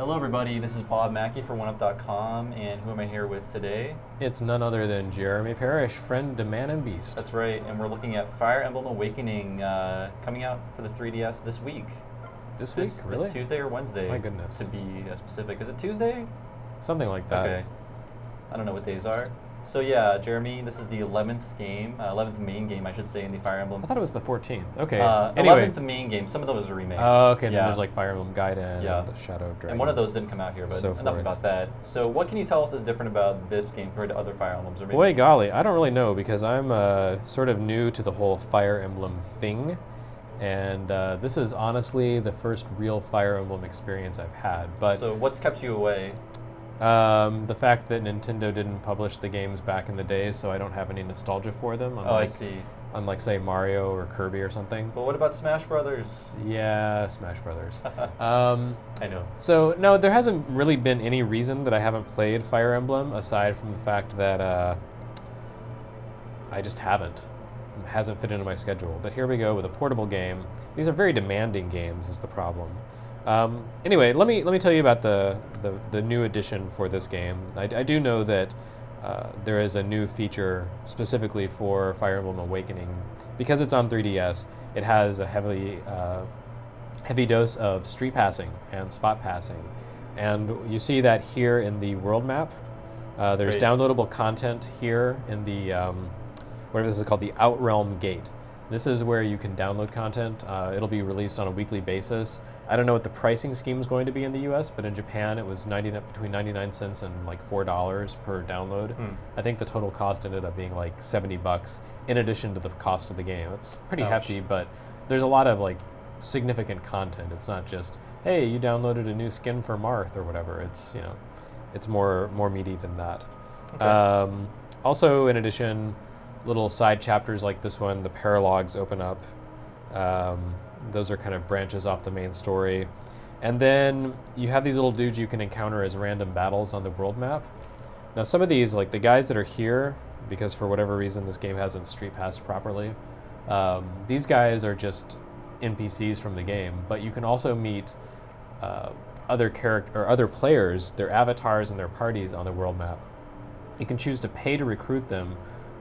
Hello, everybody. This is Bob Mackey for 1UP.com, and who am I here with today? It's none other than Jeremy Parish, friend to Man and Beast. That's right, and we're looking at Fire Emblem Awakening uh, coming out for the 3DS this week. this week, really? this Tuesday or Wednesday? My goodness. To be uh, specific, is it Tuesday? Something like that. Okay. I don't know what days are. So yeah, Jeremy, this is the 11th game, uh, 11th main game, I should say, in the Fire Emblem. I thought it was the 14th. Okay. Uh, anyway. 11th main game. Some of those are remakes. Oh, okay. Yeah. Then there's like Fire Emblem Gaiden Yeah. and the Shadow Dragon. And one of those didn't come out here, but So enough forth. about that. So, what can you tell us is different about this game compared to other Fire Emblems? Or maybe Boy, golly, I don't really know because I'm uh, sort of new to the whole Fire Emblem thing. And uh, this is honestly the first real Fire Emblem experience I've had. But so, what's kept you away? Um, the fact that Nintendo didn't publish the games back in the day, so I don't have any nostalgia for them. oh, I Unlike, see. unlike say Mario or Kirby or something. But what about Smash Brothers? Yeah, Smash Brothers. um, I know. so no, there hasn't really been any reason that I haven't played Fire Emblem aside from the fact that uh, I just haven't. It hasn't fit into my schedule. But here we go with a portable game. These are very demanding games. Is the problem. Um, anyway, let me let me tell you about the the, the new edition for this game. I, I do know that uh, there is a new feature specifically for Fire Emblem Awakening because it's on 3DS. It has a heavily uh, heavy dose of street passing and spot passing. And you see that here in the world map. Uh, there's Great. downloadable content here in the, um, whatever this is called, the Outrealm Gate. This is where you can download content. Uh, it'll be released on a weekly basis. I don't know what the pricing scheme is going to be in the US, but in Japan it was 90, between 99 cents and like $4 per download. Hmm. I think the total cost ended up being like 70 bucks in addition to the cost of the game. It's pretty Ouch. hefty, but there's a lot of like significant content. It's not just, hey, you downloaded a new skin for Marth or whatever. It's, you know, it's more more meaty than that. Okay. Um, also, in addition, little side chapters like this one, the paralogues open up. Um, those are kind of branches off the main story. And then you have these little dudes you can encounter as random battles on the world map. Now, some of these, like the guys that are here, because for whatever reason this game hasn't street passed properly, um, these guys are just NPCs from the game. But you can also meet uh, other character or other players, their avatars and their parties on the world map. You can choose to pay to recruit them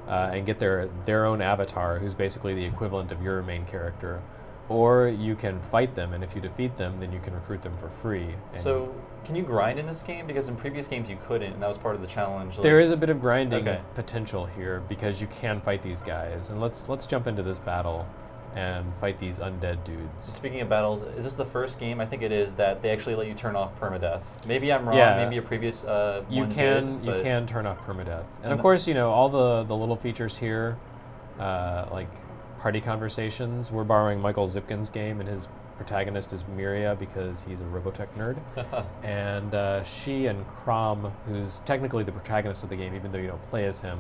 uh, and get their their own avatar, who's basically the equivalent of your main character, or you can fight them, and if you defeat them, then you can recruit them for free. So, can you grind in this game? Because in previous games you couldn't, and that was part of the challenge. like- there is a bit of grinding Okay. potential here because you can fight these guys, and let's let's jump into this battle and fight these undead dudes. Speaking of battles, is this the first game? I think it is that they actually let you turn off permadeath. Maybe I'm wrong. Yeah. Maybe a previous uh, you one can did, you can turn off permadeath, and, And of course you know all the the little features here, uh, like party conversations. We're borrowing Michael Zipkin's game, and his protagonist is Miria because he's a Robotech nerd, and uh, she and Chrom, who's technically the protagonist of the game, even though you don't play as him,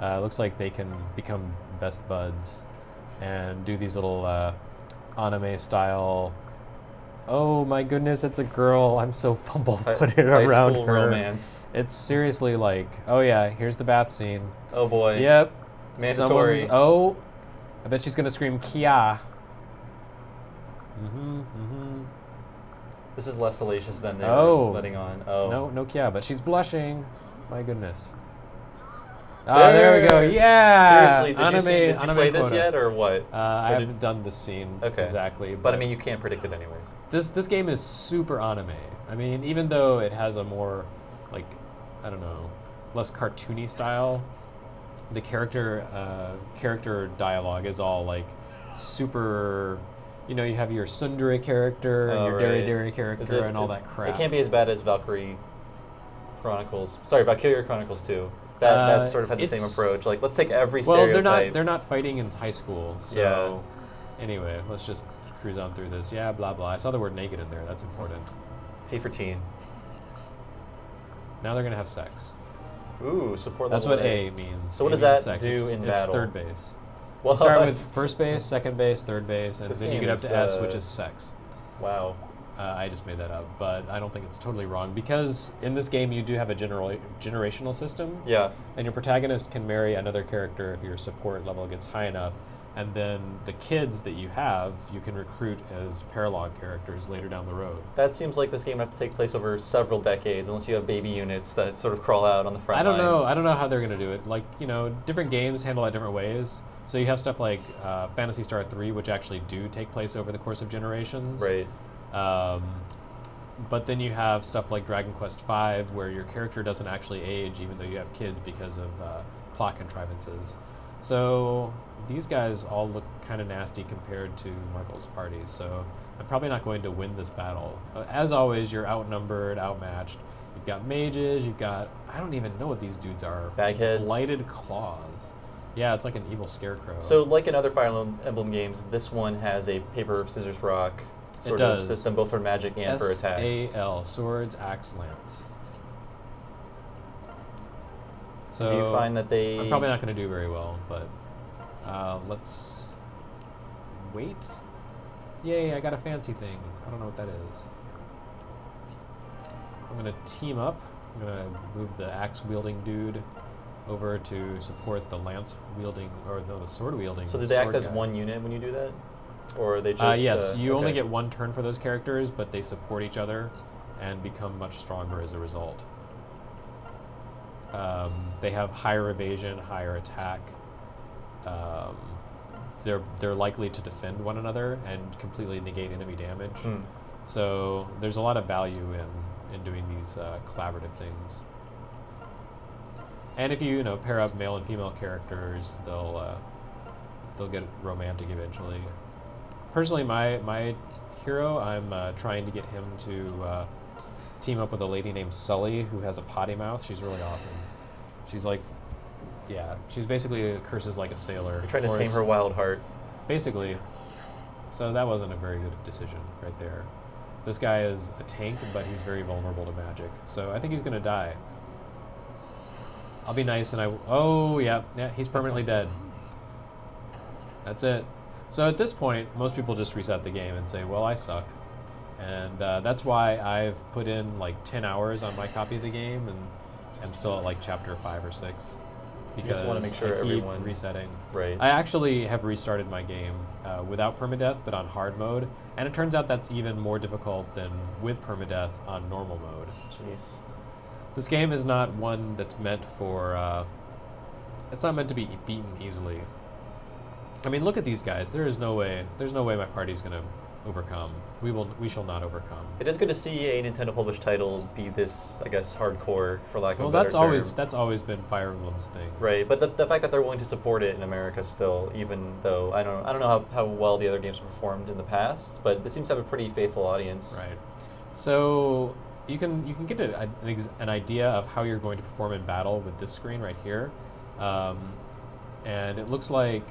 uh, looks like they can become best buds, and do these little uh, anime style. Oh my goodness, it's a girl! I'm so fumble footed around her. romance. It's seriously like, oh yeah, here's the bath scene. Oh boy. Yep. Mandatory. Someone's, oh, I bet she's gonna scream Kia. Mm-hmm. Mm-hmm. This is less salacious than they Oh. were letting on. Oh. No, no Kia, but she's blushing. My goodness. Ah, there we go. Yeah. Seriously, did anime, you, see, did you play this quota. yet or what? Uh, I did... haven't done the scene Okay. exactly, But I mean, you can't predict it anyways. this this game is super anime. I mean, even though it has a more like I don't know, less cartoony style, the character uh, character dialogue is all like super. You know, you have your Tsundere character and Oh, your Dere right. Dere character it- and all it- that crap. It can't be as bad as Valkyria Chronicles. Sorry, Valkyria Chronicles 2. That, Uh, that sort of had the same approach. Like, let's take every well, stereotype. they're not they're not fighting in high school. So anyway, let's just cruise on through this. Yeah, blah blah. I saw the word naked in there. That's important. T for teen. Now they're gonna have sex. Ooh, support That's what A means. So what A does that sex. do it's, in it's battle? third base. Well, Start with first base, second base, third base, and This then you get up is, to S, which uh, is sex. Wow. Uh, I just made that up, but I don't think it's totally wrong because in this game you do have a general generational system, Yeah. and your protagonist can marry another character if your support level gets high enough, and then the kids that you have, you can recruit as paralogue characters later down the road. That seems like this game would have to take place over several decades, unless you have baby units that sort of crawl out on the front I don't know. I don't know how they're going to do it. Like you know, different games handle it different ways. So you have stuff like uh, Phantasy Star Three, which actually do take place over the course of generations. Right. Um, but then you have stuff like Dragon Quest V, where your character doesn't actually age, even though you have kids because of uh, plot contrivances. So these guys all look kind of nasty compared to Michael's party. So I'm probably not going to win this battle. Uh, as always, you're outnumbered, outmatched. You've got mages. You've got I don't even know what these dudes are. Bagheads. Blighted claws. Yeah, it's like an evil scarecrow. So, like in other Fire Emblem games, this one has a paper, scissors, rock sort of does. system, both for magic and for attacks. S-A-L, swords, axe, lance. So Do you find that they? I'm probably not going to do very well, but uh, let's wait. Yay, I got a fancy thing. I don't know what that is. I'm going to team up. I'm going to move the axe wielding dude over to support the lance wielding, or no, the sword wielding. So, do they act as guy. one unit when you do that, or they just? Uh, yes, uh, you only get one turn for those characters, but they support each other and become much stronger as a result. Um, they have higher evasion, higher attack. Um, they're they're likely to defend one another and completely negate enemy damage. Hmm. So there's a lot of value in in doing these uh, collaborative things. And if you you know pair up male and female characters, they'll uh, they'll get romantic eventually. Personally, my my hero, I'm uh, trying to get him to uh, team up with a lady named Sully who has a potty mouth. She's really awesome. She's like, yeah, she's basically curses like a sailor. You're trying to tame her wild heart. Basically. So that wasn't a very good decision right there. This guy is a tank, but he's very vulnerable to magic. So I think he's gonna die. I'll be nice and I. Oh, yeah, yeah, he's permanently dead. That's it. So at this point, most people just reset the game and say, well, I suck. And uh, that's why I've put in like 10 hours on my copy of the game and I'm still at like chapter 5 or 6. You Because just wanna make sure I everyone- resetting. Right. I actually have restarted my game uh, without permadeath, but on hard mode, and it turns out that's even more difficult than with permadeath on normal mode. Jeez. This game is not one that's meant for. Uh, it's not meant to be beaten easily. I mean, look at these guys. There is no way. There's no way my party's gonna overcome. We will. We shall not overcome. It is good to see a Nintendo published title be this, I guess, hardcore, for lack of Well, a better that's always that's always been Fire Emblem's thing. Right, but the, the fact that they're willing to support it in America still, even though I don't I don't know how, how well the other games have performed in the past, but it seems to have a pretty faithful audience. Right. So you can you can get a, an, ex- an idea of how you're going to perform in battle with this screen right here, um, and it looks like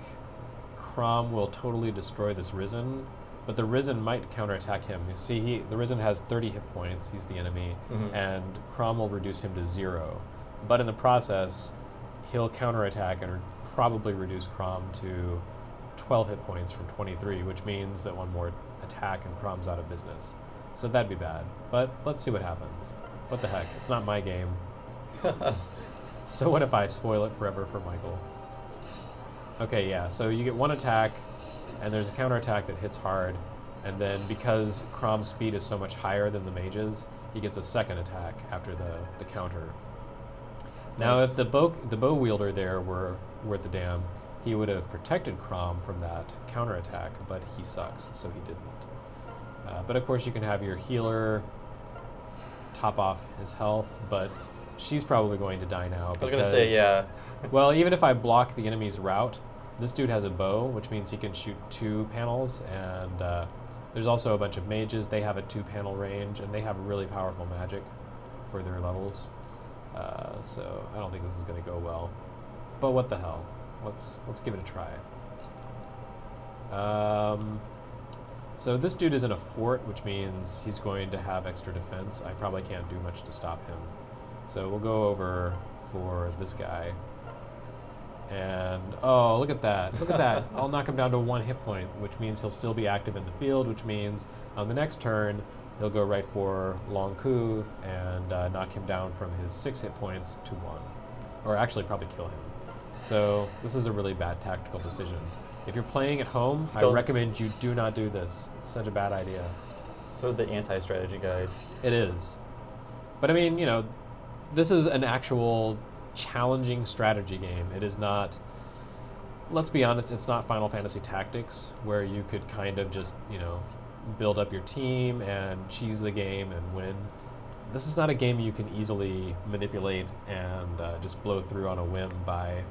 Chrom will totally destroy this Risen, but the Risen might counterattack him. You see, he the Risen has 30 hit points. He's the enemy, Mhm. and Chrom will reduce him to zero. But in the process, he'll counterattack and probably reduce Chrom to 12 hit points from 23, which means that one more attack and Chrom's out of business. So that'd be bad. But let's see what happens. What the heck? It's not my game. So what if I spoil it forever for Michael? Okay, yeah. So you get one attack, and there's a counterattack that hits hard, and then because Chrom's speed is so much higher than the mage's, he gets a second attack after the, the counter. Now, Nice. if the bow the bow wielder there were worth a damn, he would have protected Chrom from that counterattack, but he sucks, so he didn't. Uh, but of course, you can have your healer top off his health, but she's probably going to die now. I was gonna say yeah. well, even if I block the enemy's route, this dude has a bow, which means he can shoot two panels, and uh, there's also a bunch of mages. They have a two-panel range, and they have really powerful magic for their levels. Uh, so I don't think this is going to go well. But what the hell? Let's let's give it a try. Um, so this dude is in a fort, which means he's going to have extra defense. I probably can't do much to stop him. So we'll go over for this guy. And oh, look at that! Look at that! I'll knock him down to one hit point, which means he'll still be active in the field. Which means on the next turn he'll go right for Lon'qu and uh, knock him down from his six hit points to one, or actually probably kill him. So this is a really bad tactical decision. If you're playing at home, I Don't- recommend you do not do this. It's such a bad idea. So the anti-strategy guide. It is. But I mean, you know, this is an actual challenging strategy game. It is not, let's be honest, it's not Final Fantasy Tactics where you could kind of just, you know, build up your team and cheese the game and win. This is not a game you can easily manipulate and uh, just blow through on a whim by,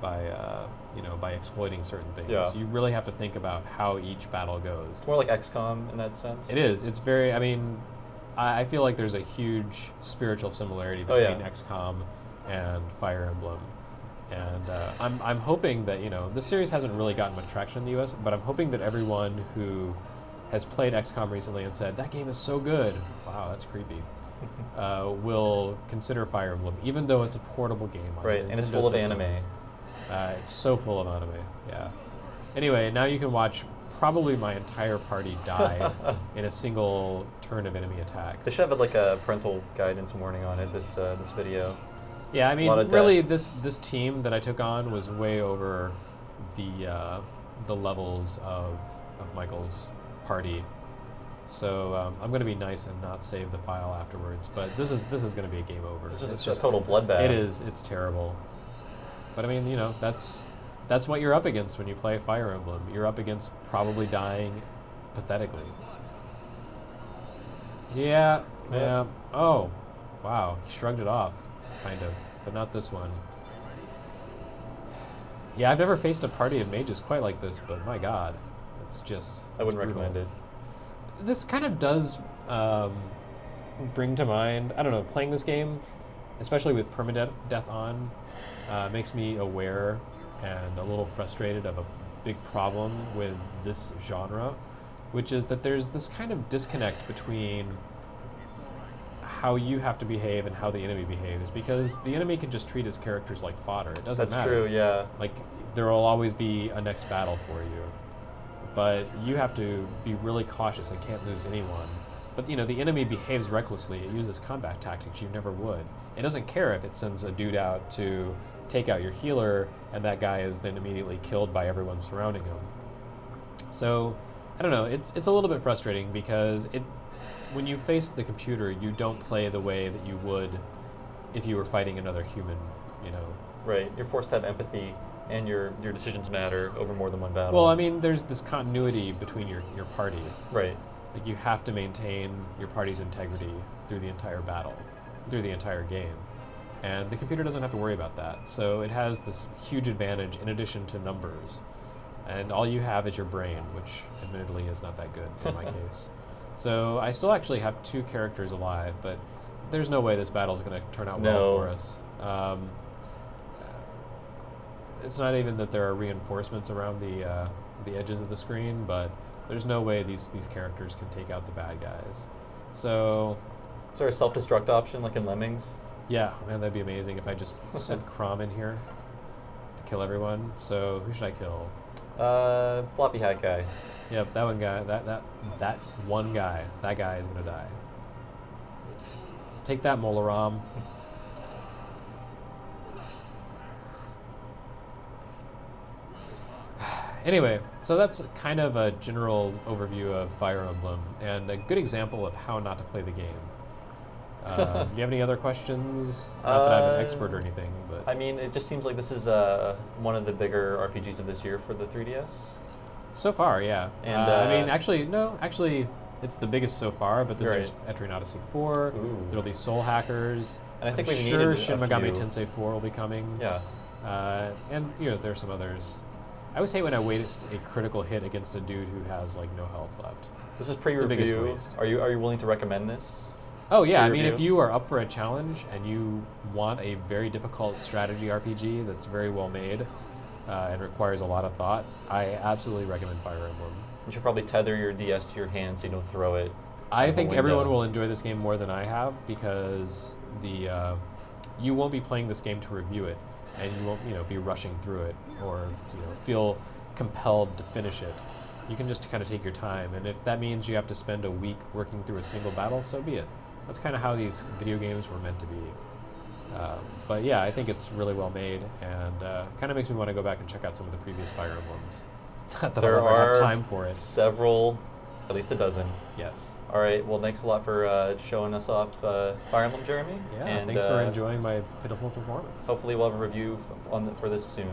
by uh, you know, by exploiting certain things. Yeah. You really have to think about how each battle goes. It's more like XCOM in that sense. It is. It's very. I mean, I, I feel like there's a huge spiritual similarity Oh, yeah. between XCOM and Fire Emblem, and uh, I'm I'm hoping that you know this series hasn't really gotten much traction in the U.S., but I'm hoping that everyone who has played XCOM recently and said that game is so good, wow, that's creepy, uh, will consider Fire Emblem, even though it's a portable game. On Right, and it's full of system. anime. Uh, it's so full of anime. Yeah. Anyway, now you can watch probably my entire party die in a single turn of enemy attacks. They should have like a parental guidance warning on it. This uh, this video. Yeah, I mean, really, death. this this team that I took on was way over the uh, the levels of, of Michael's party. So um, I'm going to be nice and not save the file afterwards. But this is this is going to be a game over. It's just, It's a total bloodbath. It is. It's terrible. But I mean, you know, that's that's what you're up against when you play Fire Emblem. You're up against probably dying pathetically. Yeah. Yeah. Yeah. Oh, wow. He shrugged it off, kind of, but not this one. Yeah, I've never faced a party of mages quite like this, but my God, it's just. I wouldn't recommend it. this kind of does um, bring to mind, I don't know, playing this game, especially with permadeath death on, uh, makes me aware and a little frustrated of a big problem with this genre, which is that there's this kind of disconnect between how you have to behave and how the enemy behaves because the enemy can just treat his characters like fodder. It doesn't That's matter. That's true. Yeah. Like there will always be a next battle for you, but you have to be really cautious and can't lose anyone. But you know the enemy behaves recklessly. It uses combat tactics you never would. It doesn't care if it sends a dude out to take out your healer, and that guy is then immediately killed by everyone surrounding him. So I don't know. It's it's a little bit frustrating because it when you face the computer, you don't play the way that you would if you were fighting another human. You know, Right. You're forced to have empathy, and your your decisions matter over more than one battle. Well, I mean, there's this continuity between your, your party. Right. Like you have to maintain your party's integrity through the entire battle, through the entire game. And the computer doesn't have to worry about that. So it has this huge advantage in addition to numbers. And all you have is your brain, which admittedly is not that good in my case. So I still actually have two characters alive, but there's no way this battle is going to turn out No. well for us. Um, it's not even that there are reinforcements around the uh, the edges of the screen, but there's no way these these characters can take out the bad guys. So Is there a self-destruct option like in Lemmings? yeah, man, that'd be amazing if I just sent Chrom in here to kill everyone. So who should I kill? Uh, floppy hat guy. Yep, that one guy. That that that one guy. That guy is gonna die. Take that, Mola Ram. Anyway, so that's kind of a general overview of Fire Emblem and a good example of how not to play the game. Uh, do you have any other questions? Not that I'm an Uh, expert or anything, but I mean, it just seems like this is uh, one of the bigger RPGs of this year for the 3DS. So far, yeah. And, uh, I mean, actually, no. Actually, it's the biggest so far. But then Right. there's Etrian Odyssey 4. Ooh. There'll be Soul Hackers. And I think I'm we've sure Shin Megami. Tensei 4 will be coming. Yeah. Uh, and you know, there's some others. I always hate when I waste a critical hit against a dude who has like no health left. This is pre-review. Are you are you willing to recommend this? Oh yeah, I mean, if you are up for a challenge and you want a very difficult strategy RPG that's very well made uh, and requires a lot of thought, I absolutely recommend Fire Emblem. You should probably tether your DS to your hand so you don't throw it. I think everyone will enjoy this game more than I have because the uh, you won't be playing this game to review it, and you won't you know be rushing through it or you know feel compelled to finish it. You can just kind of take your time, and if that means you have to spend a week working through a single battle, so be it. That's kind of how these video games were meant to be. Um, but yeah, I think it's really well made, and uh, kind of makes me want to go back and check out some of the previous Fire Emblems. Not that there I'll ever are have time for it. several, at least a dozen. Yes. All right. Well, thanks a lot for uh, showing us off uh, Fire Emblem, Jeremy. Yeah. And, thanks for uh, enjoying my pitiful performance. Hopefully, we'll have a review f- on the, for this soon.